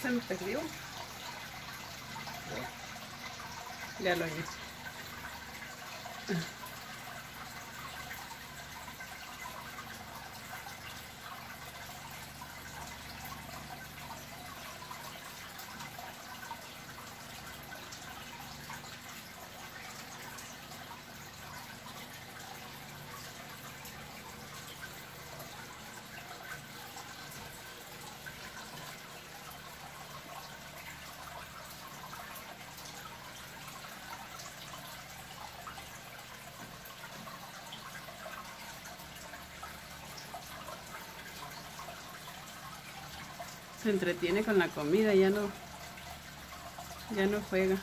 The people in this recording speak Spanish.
Se me perdió. Ya lo hice. Se entretiene con la comida, ya no, ya no juega.